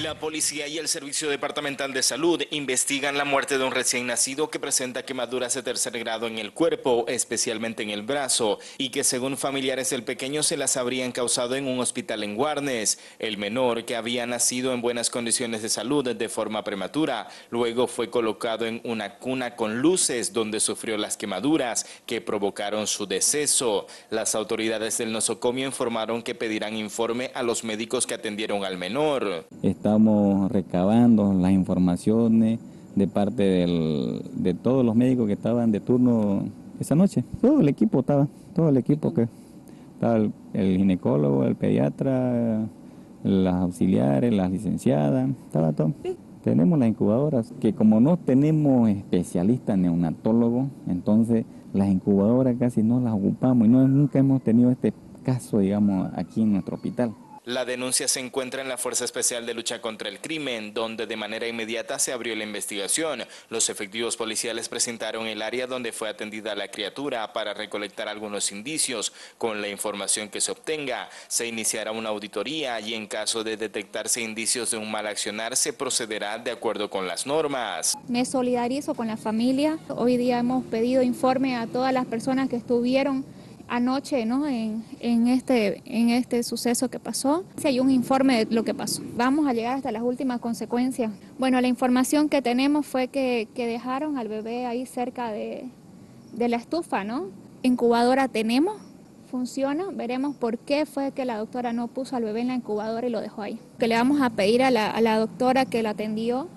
La policía y el Servicio Departamental de Salud investigan la muerte de un recién nacido que presenta quemaduras de tercer grado en el cuerpo, especialmente en el brazo, y que según familiares del pequeño se las habrían causado en un hospital en Guarnes. El menor, que había nacido en buenas condiciones de salud de forma prematura, luego fue colocado en una cuna con luces donde sufrió las quemaduras que provocaron su deceso. Las autoridades del nosocomio informaron que pedirán informe a los médicos que atendieron al menor estamos recabando las informaciones de parte de todos los médicos que estaban de turno esa noche. Todo el equipo estaba, todo el equipo que estaba el, ginecólogo, el pediatra, las auxiliares, las licenciadas, estaba todo. Tenemos las incubadoras, que como no tenemos especialistas neonatólogos, entonces las incubadoras casi no las ocupamos y no, nunca hemos tenido este caso, digamos, aquí en nuestro hospital. La denuncia se encuentra en la Fuerza Especial de Lucha contra el Crimen, donde de manera inmediata se abrió la investigación. Los efectivos policiales presentaron el área donde fue atendida la criatura para recolectar algunos indicios. Con la información que se obtenga, se iniciará una auditoría y en caso de detectarse indicios de un mal accionar, se procederá de acuerdo con las normas. Me solidarizo con la familia. Hoy día hemos pedido informe a todas las personas que estuvieron anoche ¿no? en, este, en este suceso que pasó. Si hay un informe de lo que pasó. Vamos a llegar hasta las últimas consecuencias. Bueno, la información que tenemos fue que, dejaron al bebé ahí cerca de, de la estufa, ¿no? Incubadora tenemos, funciona, veremos por qué fue que la doctora no puso al bebé en la incubadora y lo dejó ahí. Que le vamos a pedir a la, a la doctora que la atendió